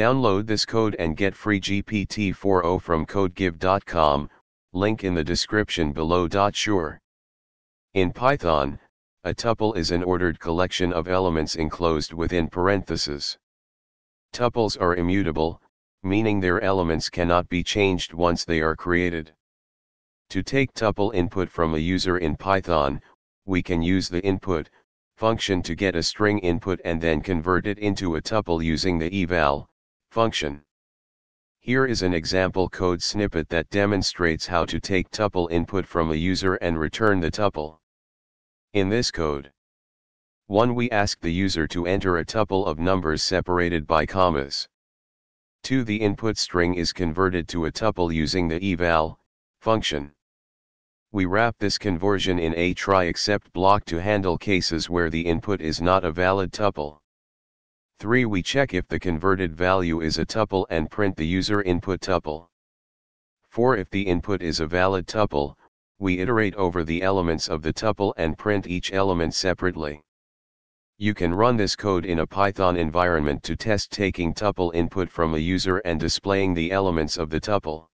Download this code and get free GPT-4o from codegive.com, link in the description below. Sure. In Python, a tuple is an ordered collection of elements enclosed within parentheses. Tuples are immutable, meaning their elements cannot be changed once they are created. To take tuple input from a user in Python, we can use the input function to get a string input and then convert it into a tuple using the eval function. Here is an example code snippet that demonstrates how to take tuple input from a user and return the tuple. In this code, 1. We ask the user to enter a tuple of numbers separated by commas. 2. The input string is converted to a tuple using the eval function. We wrap this conversion in a try except block to handle cases where the input is not a valid tuple. 3. We check if the converted value is a tuple and print the user input tuple. 4. If the input is a valid tuple, we iterate over the elements of the tuple and print each element separately. You can run this code in a Python environment to test taking tuple input from a user and displaying the elements of the tuple.